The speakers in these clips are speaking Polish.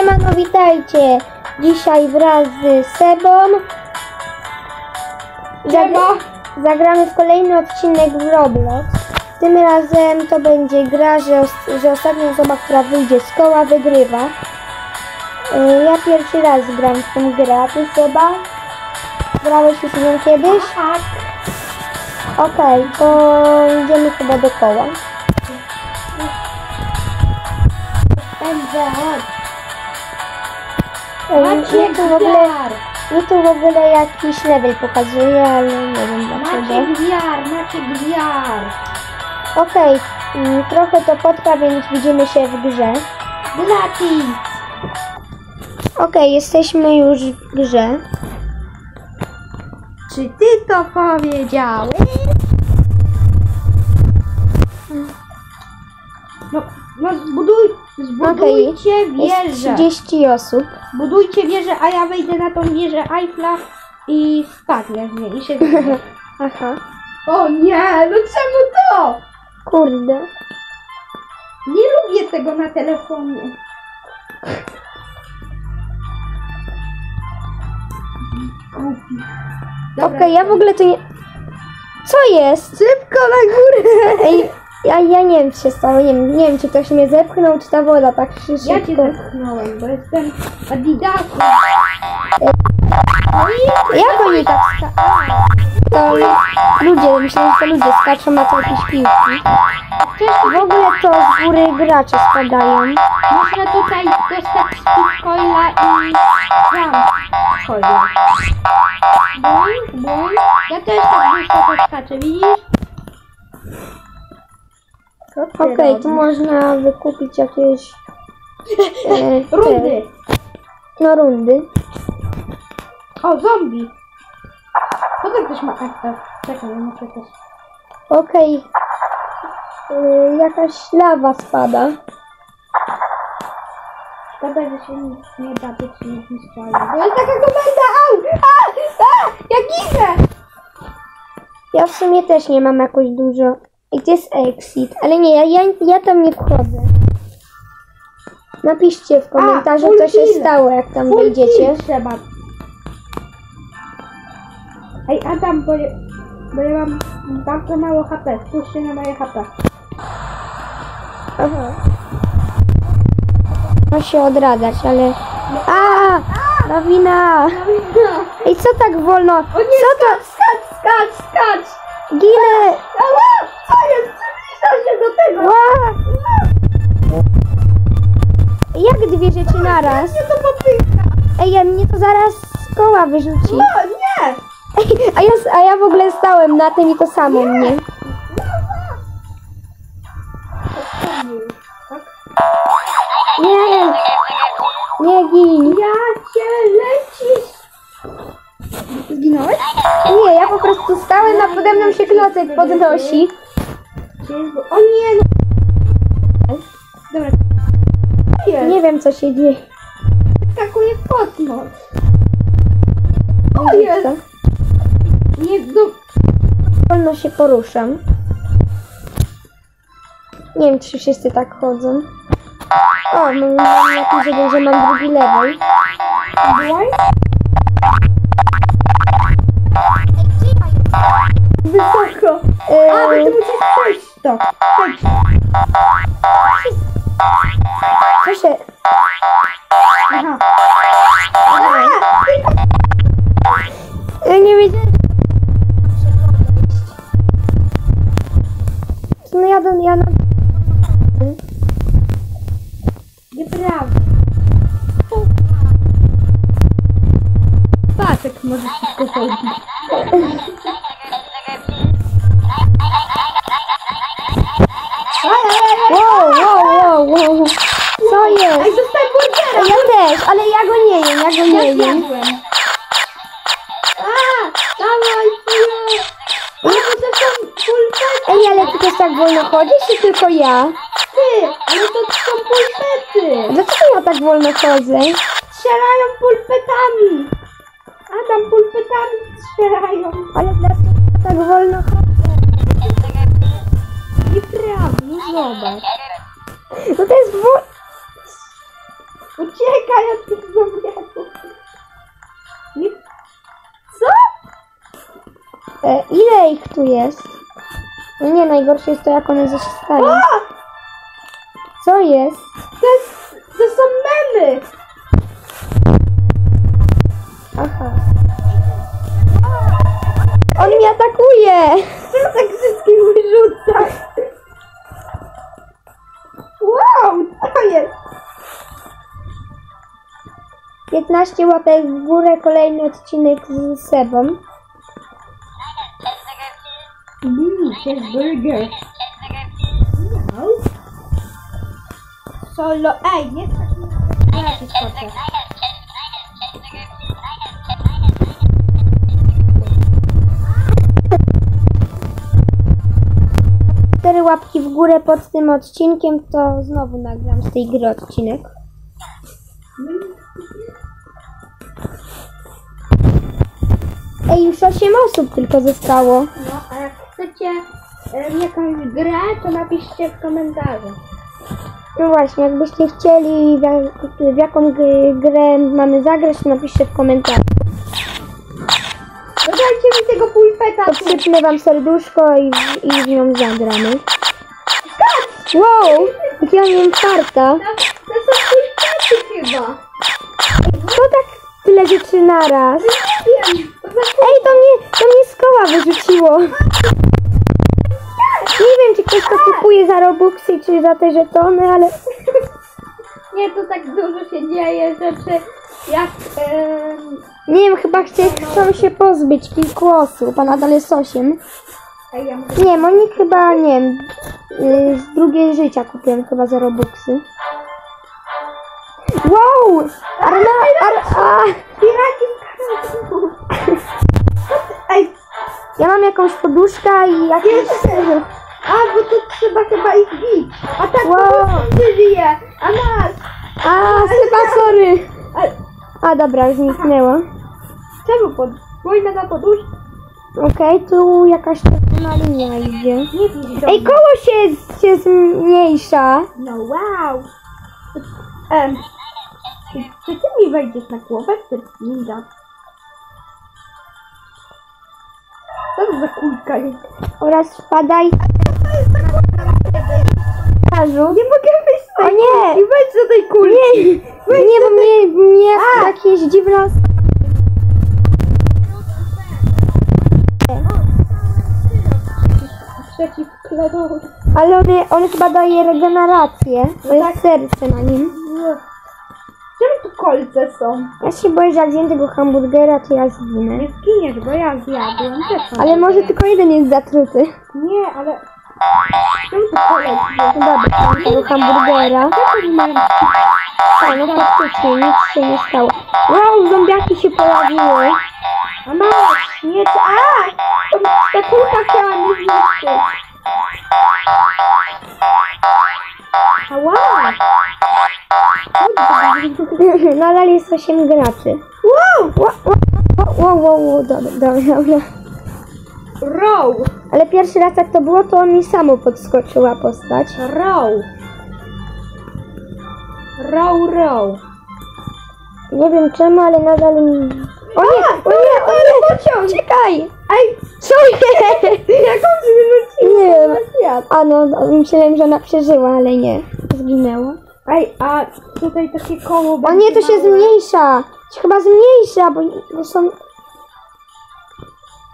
Siemano, witajcie! Dzisiaj wraz z Sebą zagra zagramy w kolejny odcinek w Roblox. Tym razem to będzie gra, że, os- że ostatnia osoba, która wyjdzie z koła, wygrywa. Y, Ja pierwszy raz gram w tą grę, a ty Seba? Grałeś już nią kiedyś? Tak. Okej, to idziemy chyba do koła. Pędzę, chodź. Macie tu w ogóle, mi tu w ogóle jakiś level pokazuje, ale nie wiem dlaczego. Macie gwiar, macie gwiar. Okej, mm, trochę to potrwa, więc widzimy się w grze. Gratis. Okej, jesteśmy już w grze. Czy ty to powiedziałeś? No, no zbuduj, zbudujcie Jest wieżę. 30 osób. Budujcie wieżę, a ja wejdę na tą wieżę Eiffla i spadnę z niej i się. Aha, O nie, no czemu to? kurde. Nie lubię tego na telefonie. Okej, ja w ogóle to nie... Co jest? Szybko na górę! Ej, ja, ja nie wiem co się stało, nie wiem, nie wiem czy ktoś mnie zepchnął, czy ta woda tak szy- Ja cię szybko. zepchnąłem, bo jestem Adidasu. Jak oni tak ska... To ludzie, myślę, że to ludzie skaczą na to jakieś piłki. W ogóle to z góry gracze spadają. Można tutaj dostać Bitcoina i gram Bitcoina. Boing, boing. Ja też tak wysoko skaczę, widzisz? Okej, tu robisz? można wykupić jakieś... E, te- Rundy. No rundy. O, zombie. Po co ktoś ma akta? Czekaj, ja muszę też. Okej. Y, jakaś lawa spada. Szkoda, że się nic nie da być niezniszczalny. Bo jest taka komenda! Au! A! A! Ja ginę! Ja w sumie też nie mam jakoś dużo. To jest exit. Ale nie, ja, ja, ja tam nie wchodzę. Napiszcie w komentarzu, full co się kill. stało, jak tam Full wejdziecie. trzeba. Ej, Adam, bo ja, bo ja mam bardzo mało HP. Spójrz się na moje HP. Aha. Ma się odradzać, ale... A! Lawina! Ej, co tak wolno? Co to? skacz, skacz, skacz! Ginę! Ała! Ła! Jak dwie rzeczy naraz? Nie to popycha! Ej, ja mnie to zaraz z koła wyrzuci. No, nie! Ej, a, ja, a ja w ogóle stałem na tym i to samo mnie. Nie! Nie gin! Ja cię lecisz! Zginąłeś? Nie, ja po prostu stałem, a pode mną się klocek podnosi. Bo- O nie! No. Dobra. Jest? Nie wiem co się dzieje. skakuje kosmos. O jest! Co? Nie, no, Wolno się poruszam. Nie wiem, czy wszyscy tak chodzą. O, mam napisane, że mam drugi level. Wysoko. A, Yy, musisz przejść to. Przejść. co się... Aha. Ja nie wiedziałem. No ja do... Ja na... Nieprawda. Patek może szybko chodzić. Ja też, ale ja go nie jem, ja go nie jem. A, dawaj, chwilę. Ale to są pulpety. Ej, ale ty też tak wolno chodzisz, czy tylko ja? Ty, ale to są pulpety. Dlaczego ja tak wolno chodzę? Strzelają pulpetami. Adam, pulpetami strzelają. Ale dlaczego ja tak wolno chodzę? Nieprawda, no zobacz. No to jest wo... Uciekaj od tych zombiaków. Nie... Co? E, ile ich tu jest? No nie, najgorsze jest to, jak one zasistają. O! Co jest? To, jest, to są memy! Aha. On mnie atakuje! Czemu tak wszystkich wyrzuca? 15 łapek w górę, kolejny odcinek z Sebą. Mmm, cheeseburger. No. Solo, ej, nie. Ja skoczę. Cztery łapki w górę pod tym odcinkiem, to znowu nagram z tej gry odcinek. Ej, już 8 osób tylko zostało. No, a jak chcecie em, jakąś grę, to napiszcie w komentarzu. No właśnie, jakbyście chcieli w, jak- w jaką grę mamy zagrać, to napiszcie w komentarzu. Dodajcie mi tego pulpeta. To przypnę wam serduszko i, i z nią zagramy. Wow, jak ja miałem farta. To, to są pulpety chyba. Co tak tyle rzeczy naraz? Nie wiem, to za Ej, to mnie, to mnie z koła wyrzuciło. Nie wiem, czy ktoś to kupuje za Robuxy, czy za te żetony, ale... Nie, to tak dużo się dzieje rzeczy, jak... em, Nie wiem, chyba chcie, chcą się pozbyć kilku osób, a nadal jest osiem. Ej, ja muszę... Nie oni chyba, nie wiem, y, z drugiej życia kupiłem chyba za Robuxy. Wow! Arna... Ar, a, z. Ej, ja mam jakąś poduszkę i jakieś... Jeszcze. A, bo to trzeba chyba ich bić. A tak Wow. wow. nie żyje. A nas. A, chyba sorry. A, A, dobra, już zniknęło. czemu pod... Wojna na poduszkę? Okej, tu jakaś czerwona linia idzie. Nie. Ej, koło się, się zmniejsza. No wow. Em, czy ty mi wejdziesz na głowę? Ty ninja. Co za kulka jest? Oraz spadaj. Razu. Nie mogę wyjść z tej O nie! kulki. Wejdź do tej kulki. Nie, nie, bo mnie, mnie jakieś dziwne... os-. Ale on, on chyba daje regenerację. To jest serce na nim. Czemu tu kolce są? Ja się boję, że jak zjem tego hamburgera, to ja zginę. Nie zginiesz, bo ja zjadłem też. Ale może tylko jeden jest zatruty. Nie, ale... Czemu tu kolec No dobra, mam tego hamburgera. Oni mają... A, no faktycznie, nic się nie stało. Wow, zombiaki się pojawiły. A masz, nie... A! To, ta kulka chciała mnie zniszczyć. Ała! Nadal jest 8 graczy. Wow! Wow, wow, wow, wow, dobra, dobra, dobra. Row! Ale pierwszy raz jak to było, to mi samo podskoczyła postać. Row! Row, row. Nie wiem czemu, ale nadal mi... O nie, o nie, o nie, pociąg! Czekaj! Ej, Co jest? jak on się wyrzucił Nie wiem. Świat? A no, myślałem, że ona przeżyła, ale nie. Zginęła. Ej, a tutaj takie koło O nie, to się małe. zmniejsza! Się chyba zmniejsza, bo, bo są...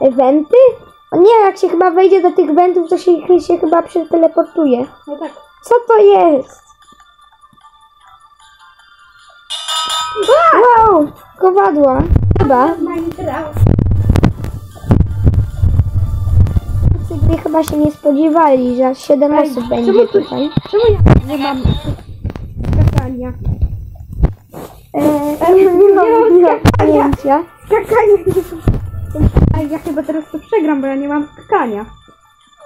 Eventy? O nie, jak się chyba wejdzie do tych wentów, to się, się chyba przeteleportuje. No tak. Co to jest? Wow! Kowadła. Chyba. Gdy chyba się nie spodziewali, że aż 7 Ej, osób czemu będzie tu- tutaj. Czemu ja nie mam skakania? Eee, nie, nie mam, nie skakania. pojęcia. Skakania. Ej, ja chyba teraz to przegram, bo ja nie mam skakania.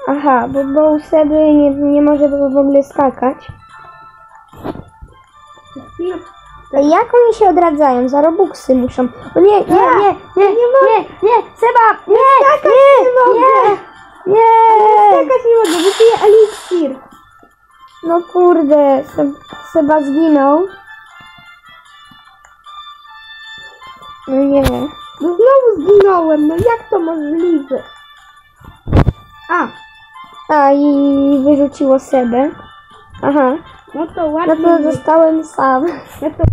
Aha, bo, bo u Seby nie, nie może w ogóle skakać. Ej, Jak oni się odradzają? Za robuxy muszą. O nie, nie, nie, nie, nie, nie, Seba, nie, nie, nie, nie. Skakać nie mogę, wypiję eliksir. No kurde, Se- Seba zginął. No nie. No znowu zginąłem, no jak to możliwe? A, A i wyrzuciło Sebę. Aha. no to No ładnie. to zostałem sam. No to...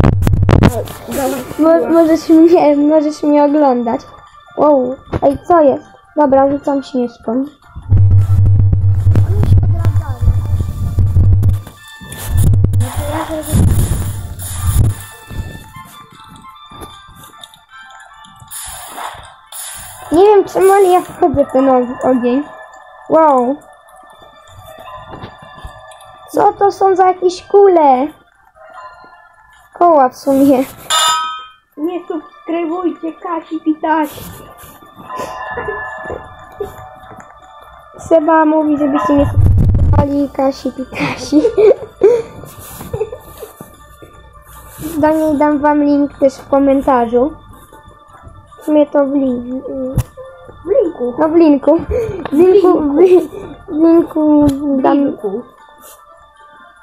Mo możesz mnie, możesz mnie oglądać. Wow. Ej, co jest? Dobra, rzucam śnieżką. Nie wiem czemu, ale ja wchodzę w ten og- ogień. Wow. Co to są za jakieś kule? Koła w sumie. Nie subskrybujcie Kasi Pitasi. Seba mówi, żebyście nie słuchali Kasi Pikasi. Do niej dam wam link też w komentarzu. W sumie to w, link, W linku. no w linku. W linku, w, w linku dam, Linku.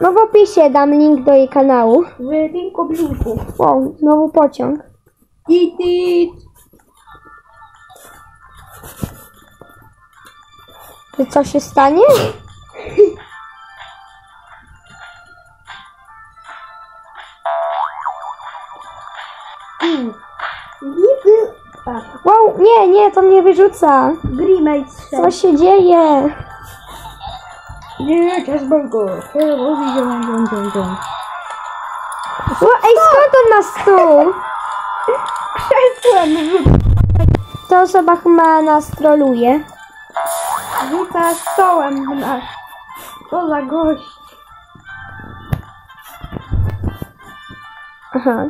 no w opisie dam link do jej kanału. W linku, w linku. Wow, znowu pociąg. Tit, Czy co się stanie? Niby... Tak. Wow, nie, nie, to mnie wyrzuca. Grimate Co się dzieje? Nie, czas dum. O, ej, skąd on tu? Krzesłem Ta osoba chyba nas troluje. Rzuca stołem w nas. Co za gość. Aha.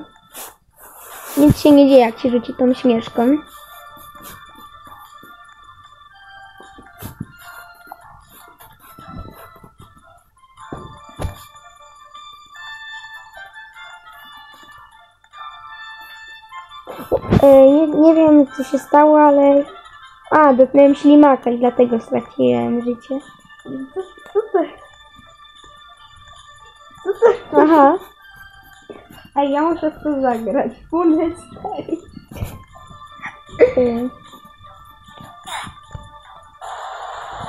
Nic się nie dzieje, jak się rzuci tą śmieszką. E, Nie, nie wiem, co się stało, ale... A, dotknąłem ślimaka i dlatego straciłem życie. Co, co to? Co to? Aha. Ej, ja muszę w to zagrać. E,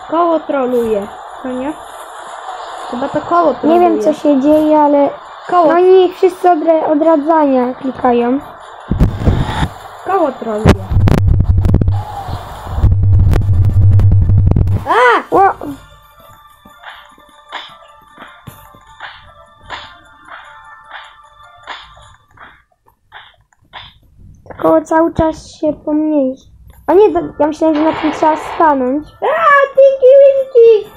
Koło troluje. To nie? Chyba to koło Nie troluje. wiem, co się dzieje, ale... Koło, No oni wszyscy odra- odradzania klikają. koło troluje. Tylko cały czas się pomniejszy. A nie, ja myślałem, że na tym trzeba stanąć. A, Tinky Winky!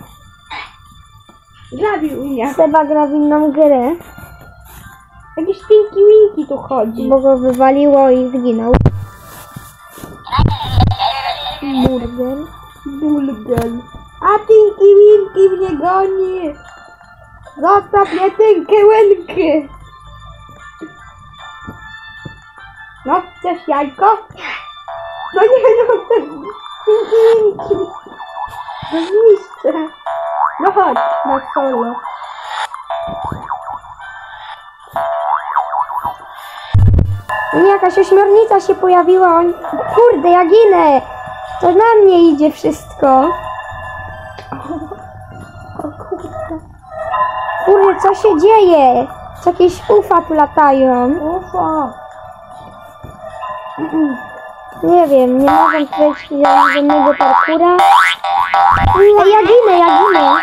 Zabił mnie. Seba gra w inną grę, Jakiś Tinky Winky tu chodzi. bo go wywaliło i zginął. Burger. Bulgel. A Tinky Winky mnie goni. Zostaw mnie Tinky Winky. No, chcesz jajko? No nie, no Tinky Winky. No zniszczę. No chodź, na solo. Nie, jakaś ośmiornica się pojawiła. On... Kurde, ja ginę! To na mnie idzie wszystko. Kurde, co się dzieje? Co jakieś ufa tu latają. Ufa. Nie wiem, nie mogę przejść żadnego parkura. Ej, ja ginę, ja ginę.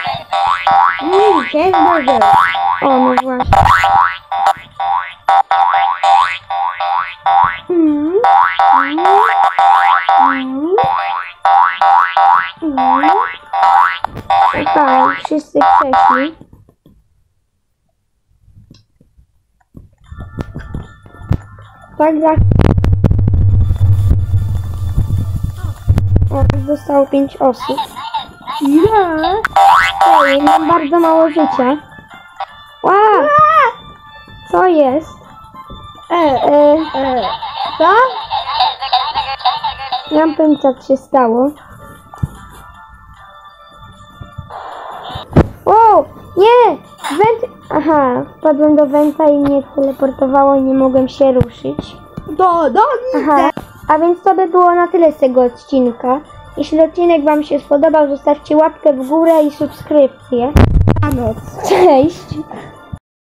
Mmm, cheeseburger. O, no właśnie. Mm. Mm. Mm. Tak, wszyscy przeszli. Tak, tak. O, zostało pięć osób. Ile? Ej, mam bardzo mało życia. Ła! Co jest? E, E, e, co? nie mam pojęcia, co się stało. O! Nie! Went... Aha, wpadłem do wenta i mnie teleportowało i nie mogłem się ruszyć. Do, do Aha, a więc to by było na tyle z tego odcinka. Jeśli odcinek Wam się spodobał, zostawcie łapkę w górę i subskrypcję. Dobranoc. Cześć!